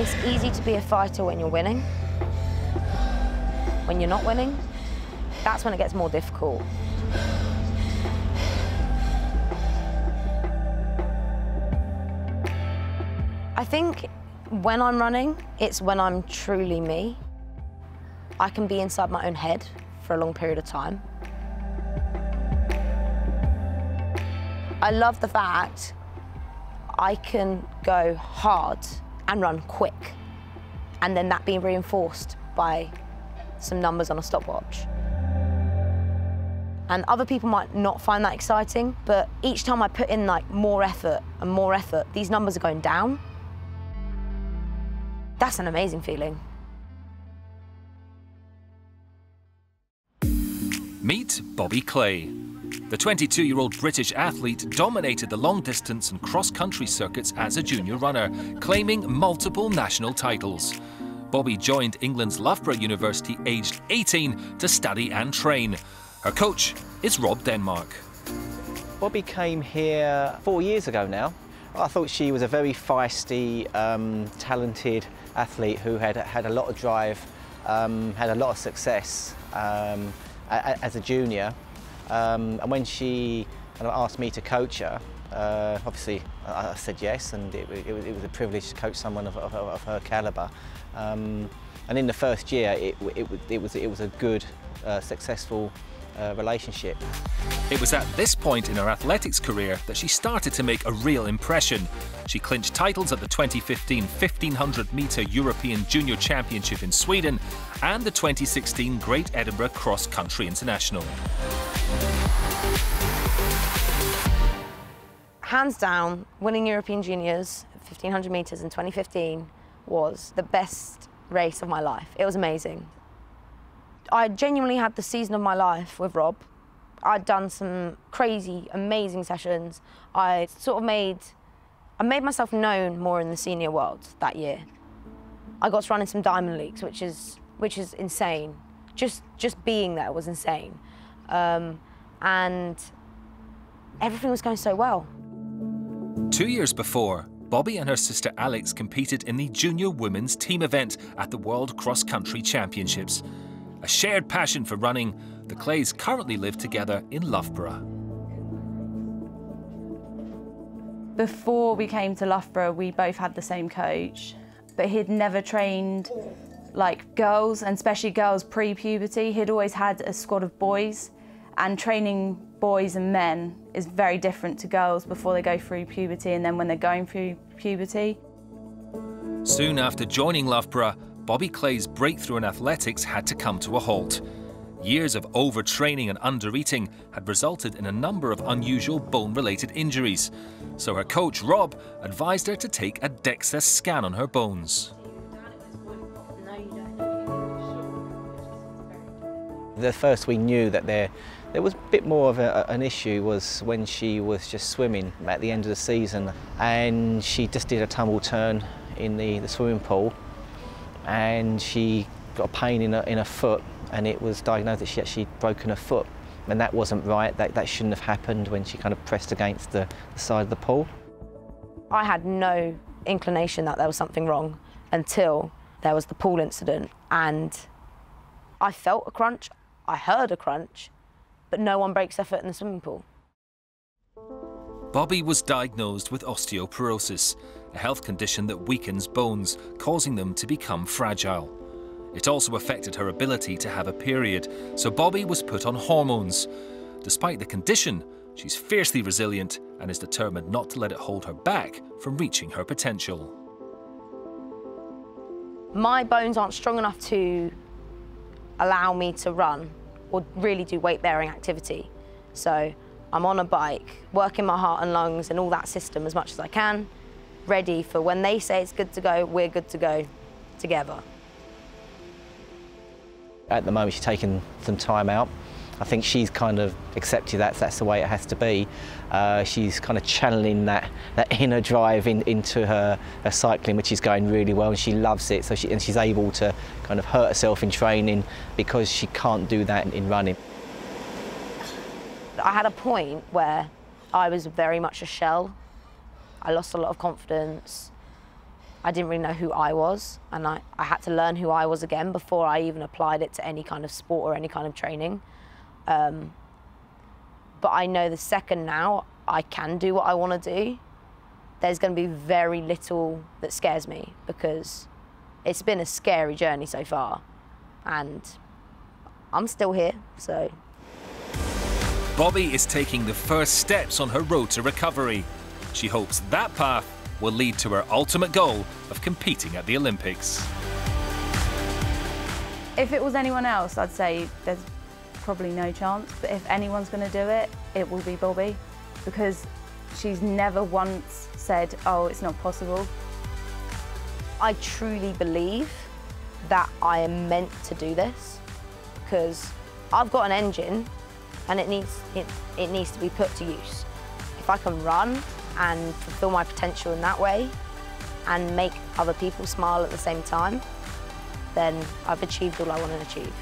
It's easy to be a fighter when you're winning. When you're not winning, that's when it gets more difficult. I think when I'm running, it's when I'm truly me. I can be inside my own head for a long period of time. I love the fact I can go hard and run quick, and then that being reinforced by some numbers on a stopwatch. And other people might not find that exciting, but each time I put in like more effort and more effort, these numbers are going down. That's an amazing feeling. Meet Bobby Clay. The 22-year-old British athlete dominated the long distance and cross-country circuits as a junior runner, claiming multiple national titles. Bobby joined England's Loughborough University aged 18 to study and train. Her coach is Rob Denmark. Bobby came here four years ago now. I thought she was a very feisty, um, talented athlete who had had a lot of drive, um, had a lot of success um, as a junior. Um, and when she kind of asked me to coach her, uh, obviously I, I, said yes, and it, it, it, was a privilege to coach someone of, of, of her calibre. Um, and in the first year, it, it, was, was a good, uh, successful uh, relationship. It was at this point in her athletics career that she started to make a real impression. She clinched titles at the 2015 1500 metre European Junior Championship in Sweden and the 2016 Great Edinburgh Cross Country International. Hands down, winning European Juniors 1500 metres in 2015 was the best race of my life. It was amazing. I genuinely had the season of my life with Rob. I'd done some crazy, amazing sessions. I sort of made, I made myself known more in the senior world that year. I got to run in some diamond leagues, which is, which is insane. Just, just being there was insane. Um, and everything was going so well. Two years before, Bobby and her sister Alex competed in the junior women's team event at the World Cross Country Championships. A shared passion for running, the Clays currently live together in Loughborough. Before we came to Loughborough, we both had the same coach, but he'd never trained like girls, and especially girls pre-puberty. He'd always had a squad of boys, and training boys and men is very different to girls before they go through puberty and then when they're going through puberty. Soon after joining Loughborough, Bobby Clay's breakthrough in athletics had to come to a halt. Years of overtraining and undereating had resulted in a number of unusual bone-related injuries, so her coach Rob advised her to take a DEXA scan on her bones. The first we knew that there, there was a bit more of a, an issue was when she was just swimming at the end of the season and she just did a tumble turn in the, the swimming pool and she got a pain in her, in her foot and it was diagnosed that she actually broken her foot and that wasn't right, that, that shouldn't have happened when she kind of pressed against the, the side of the pool. I had no inclination that there was something wrong until there was the pool incident and I felt a crunch, I heard a crunch, but no one breaks their foot in the swimming pool. Bobby was diagnosed with osteoporosis, a health condition that weakens bones, causing them to become fragile. It also affected her ability to have a period, so Bobby was put on hormones. Despite the condition, she's fiercely resilient and is determined not to let it hold her back from reaching her potential. My bones aren't strong enough to allow me to run or really do weight-bearing activity. So I'm on a bike, working my heart and lungs and all that system as much as I can, ready for when they say it's good to go, we're good to go together. At the moment, she's taking some time out. I think she's kind of accepted that that's the way it has to be. Uh, she's kind of channeling that, that inner drive in, into her, her cycling, which is going really well, and she loves it. So she, and she's able to kind of hurt herself in training because she can't do that in running. I had a point where I was very much a shell. I lost a lot of confidence. I didn't really know who I was, and I, I had to learn who I was again before I even applied it to any kind of sport or any kind of training. Um, but I know the second now I can do what I want to do, there's going to be very little that scares me because it's been a scary journey so far, and I'm still here, so. Bobby is taking the first steps on her road to recovery. She hopes that path will lead to her ultimate goal of competing at the Olympics. If it was anyone else, I'd say there's probably no chance. But if anyone's going to do it, it will be Bobby because she's never once said, oh, it's not possible. I truly believe that I am meant to do this because I've got an engine and it needs, it, it needs to be put to use. If I can run and fulfill my potential in that way and make other people smile at the same time, then I've achieved all I want to achieve.